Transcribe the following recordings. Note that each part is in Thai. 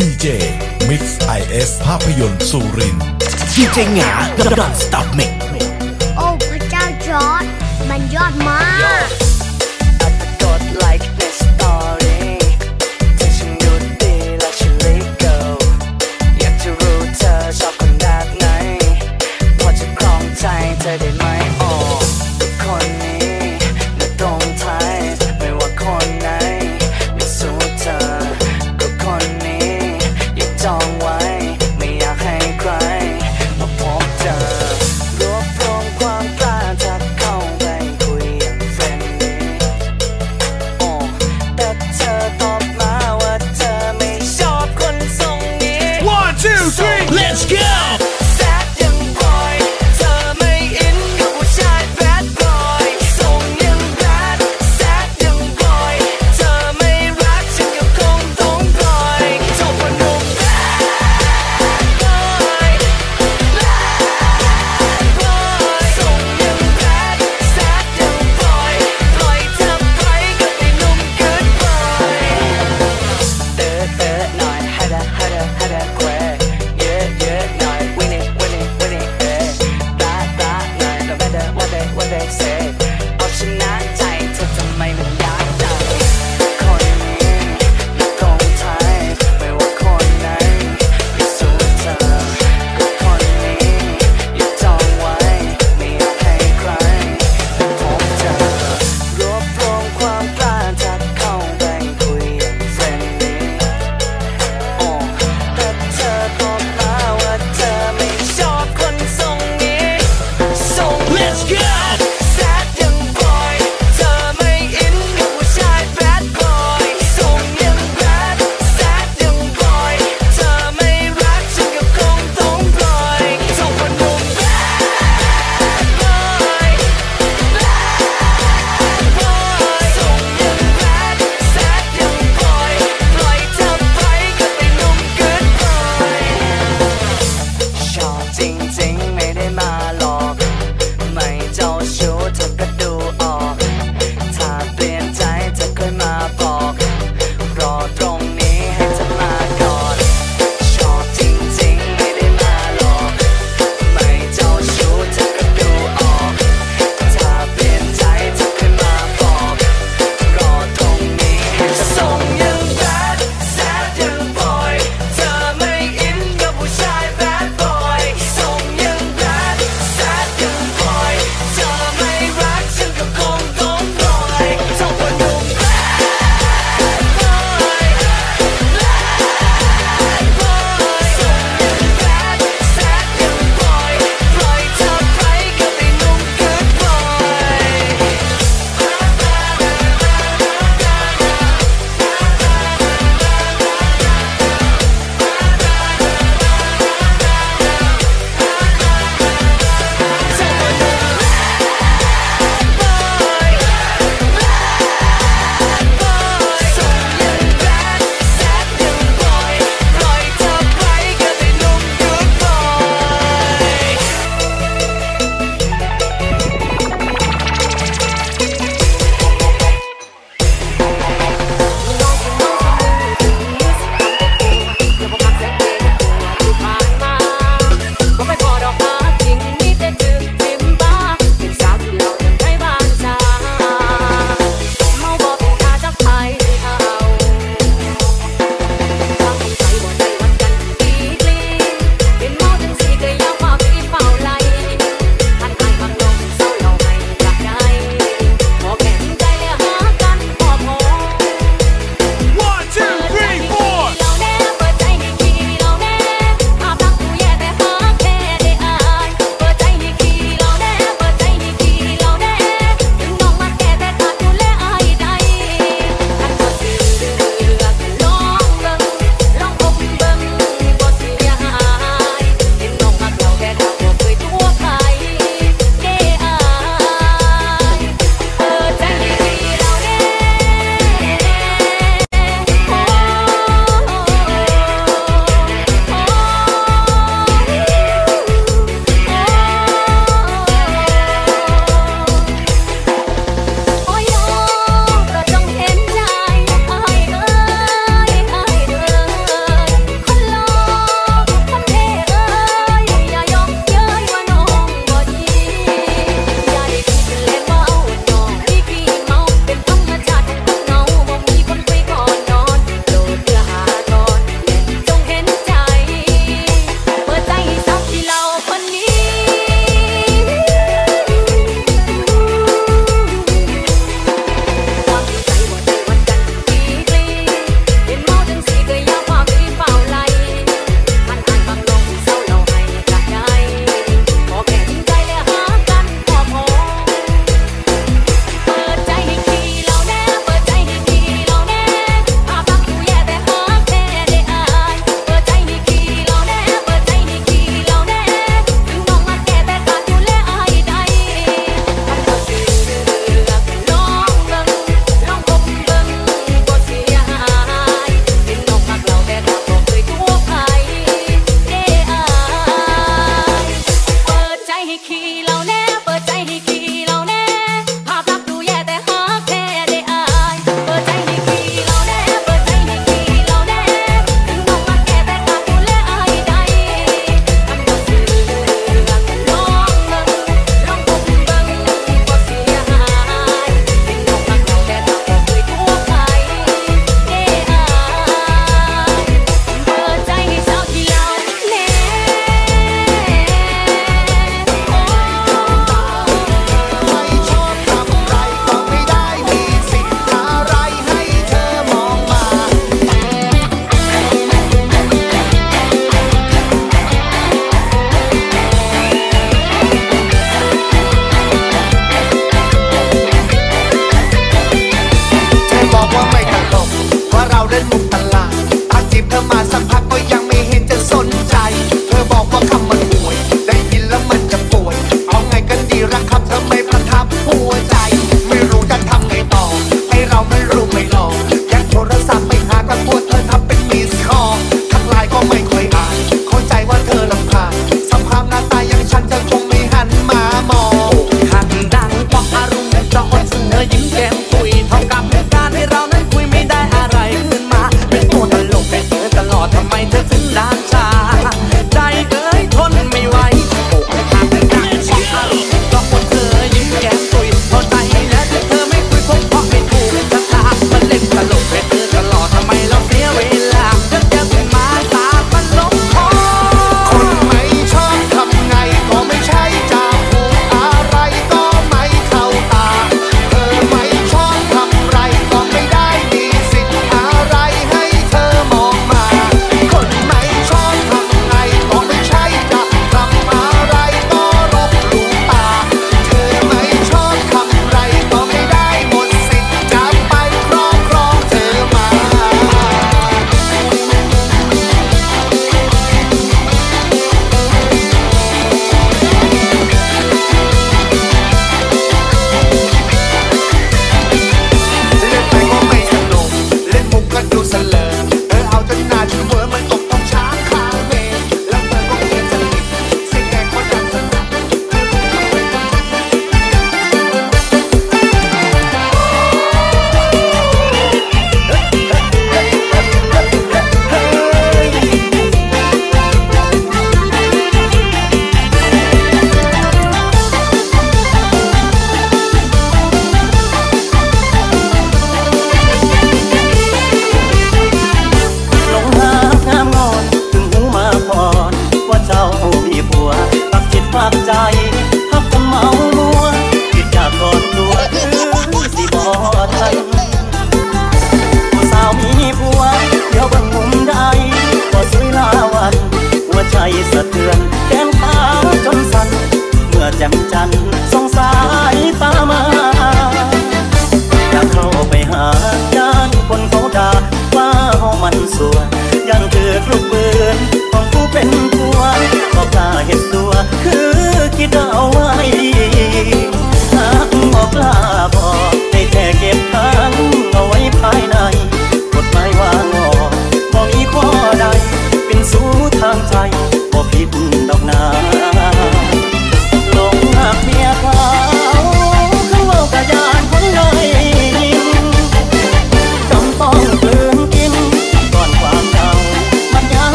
ดีเจ mix ไอเอสภาพยนตร์สุรินทร์ดีเจหงากับ nonstop mixโอ้พระเจ้าจอร์จมันยอดมาก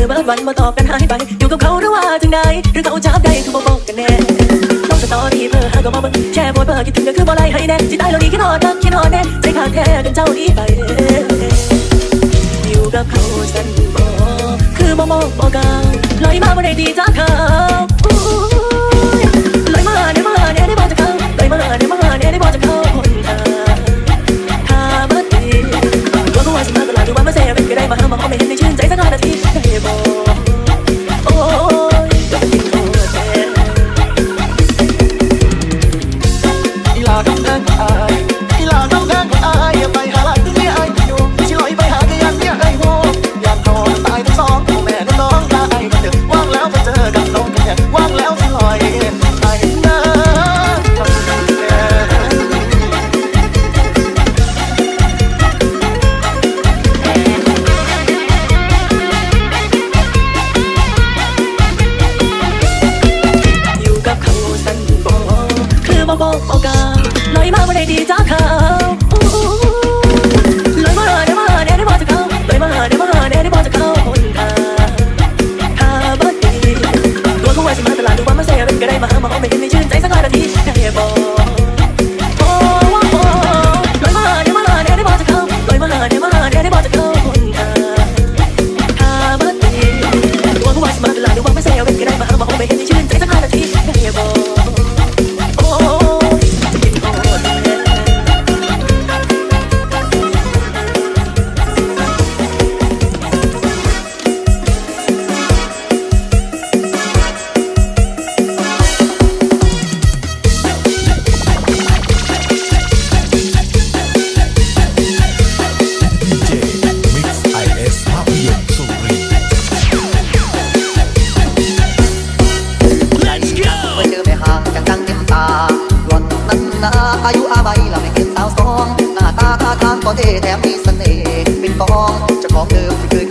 มือเบิดวันมาตอบกันหายไป อยู่กับเขาหรือว่าถึงไหนหรือเขาจับได้คือบอกกันแน่ต้องสตอรี่เพื่อหาก็มาเบิ่งแช่บอพเบอร์คิดถึงก็คือบอไลให้แน่จิตใจเราดีแค่นอนนักแค่นอนแน่ใจขาดแท้กันเจ้านี้ไปอยู่กับเขาฉันบอคือบ่มองบอกลางลอยมาบ่ได้ดีจากเขาลอยมาเนี่ยมาเนี่ยได้บ่จากเขาลอยมาเนี่ยมาเนี่ยได้บ่จากเขา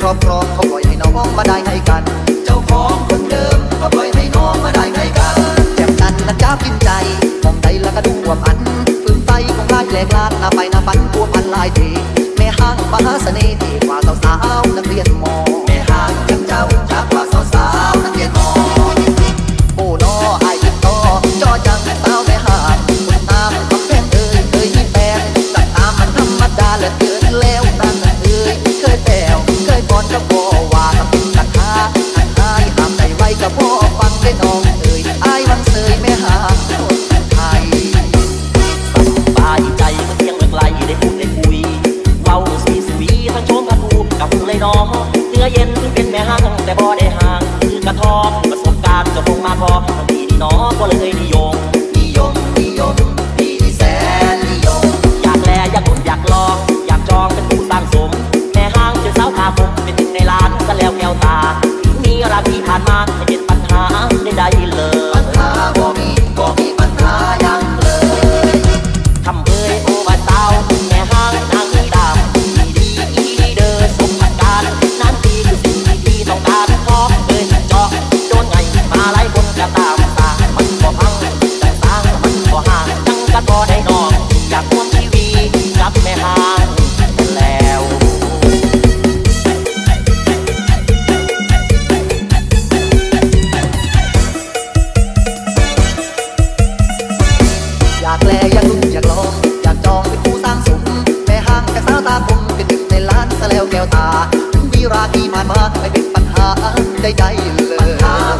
อบครองเขาปล่อยให้น้องมาได้ไงกัน เจ้าของคนเดิมก็ปล่อยให้น้องมาได้ไงกันแจ่มจันนะจ้ากินใจมองใจแล้วก็ดูว่าพันฝืนไฟของลายแหลกลาดหน้าไปหน้าปันตัวพันลายทีแม่ห้างมหาเสน่ห์ที่ แก้วตาวิราที่านมาไม่เป็นปัญหาใดๆเลย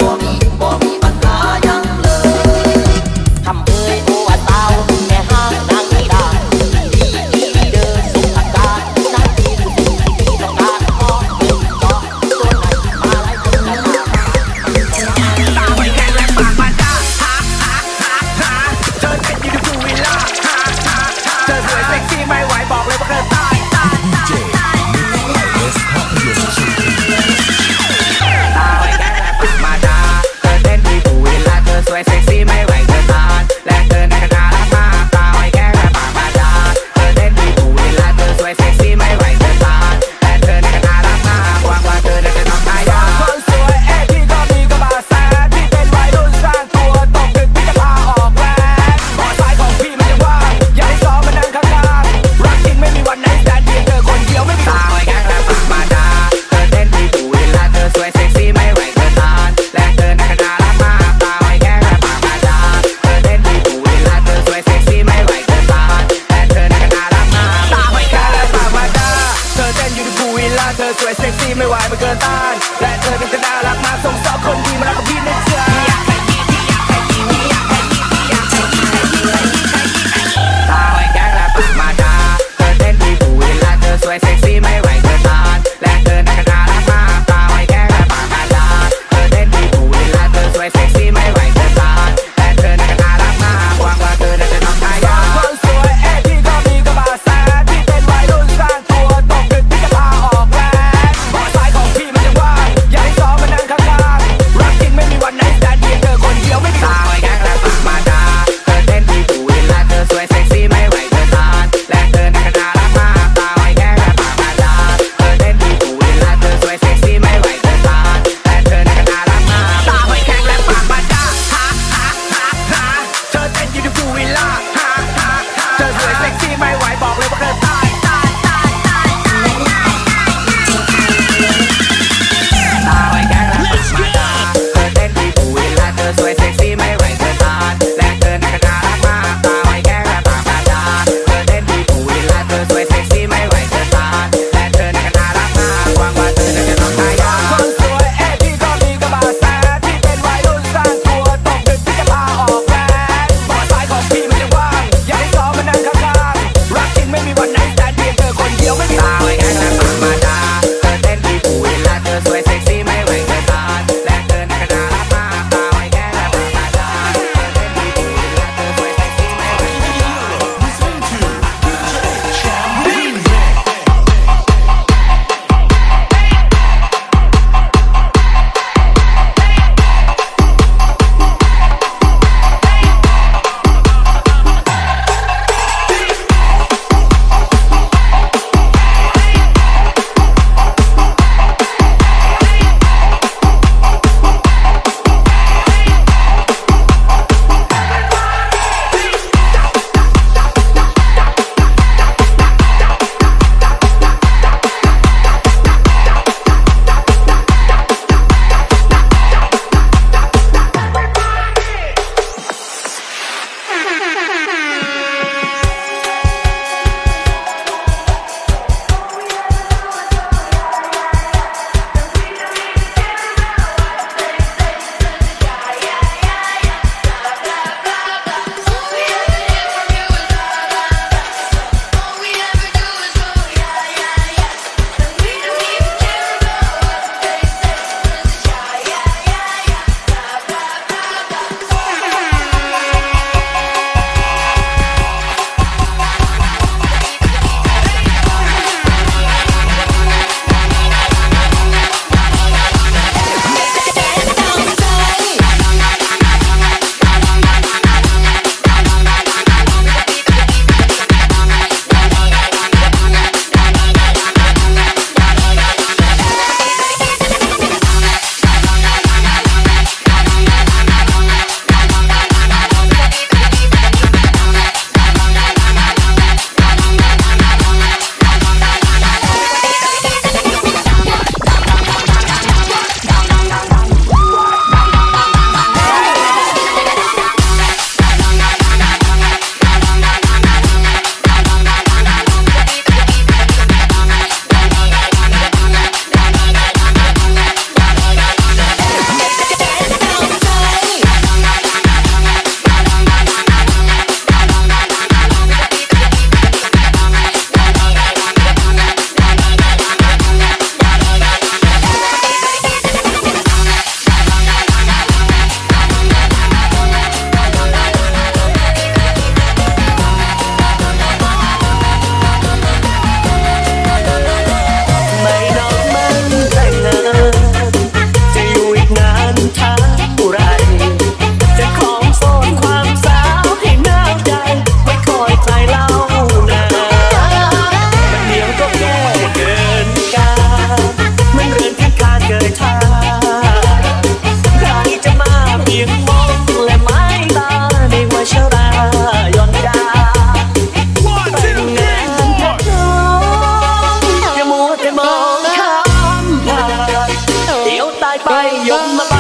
Bye, bye, bye, bye.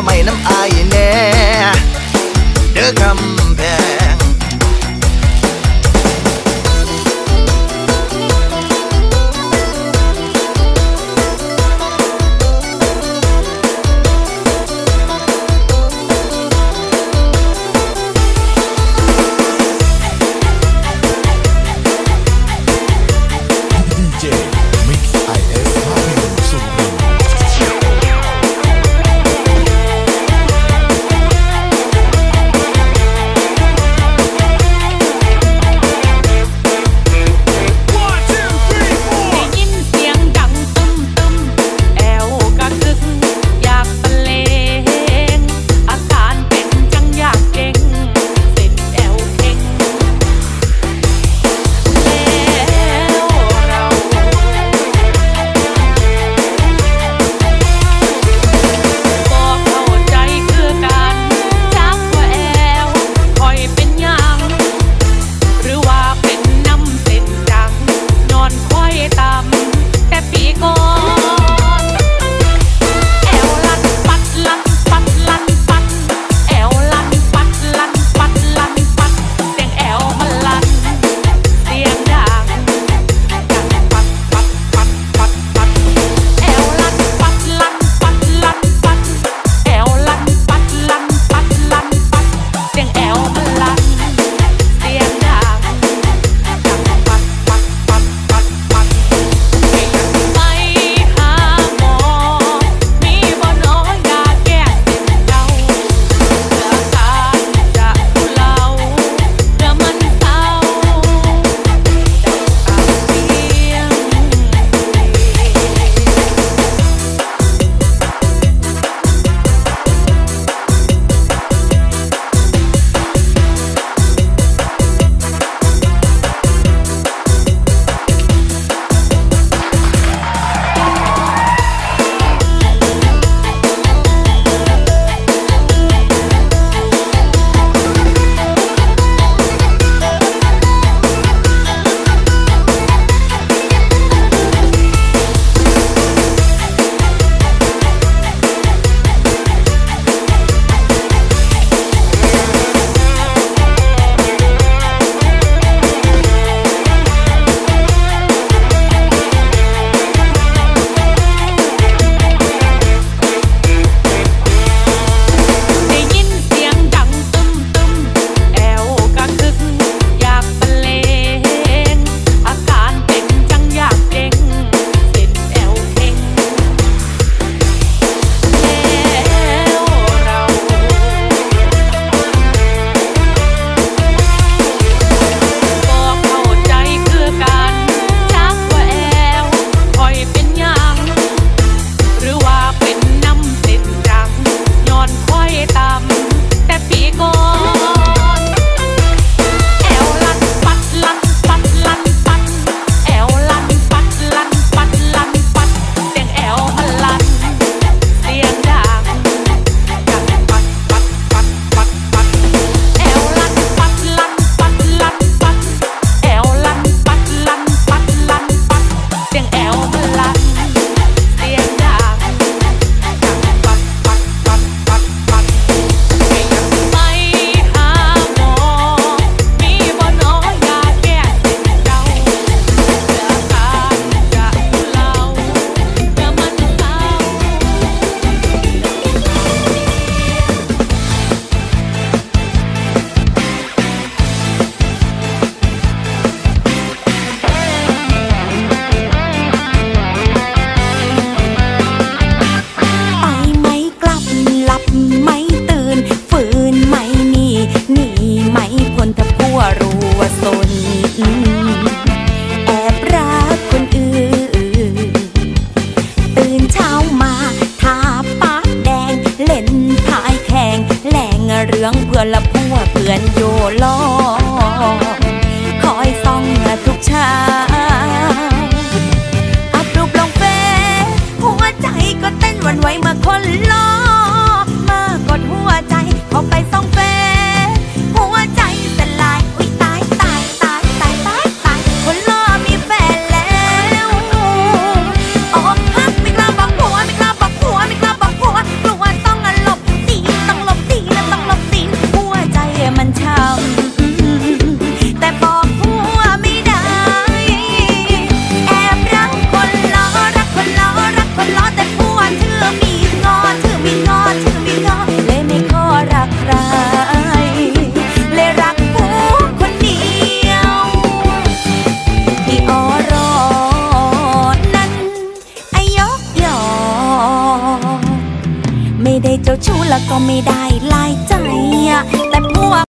mày nắm ai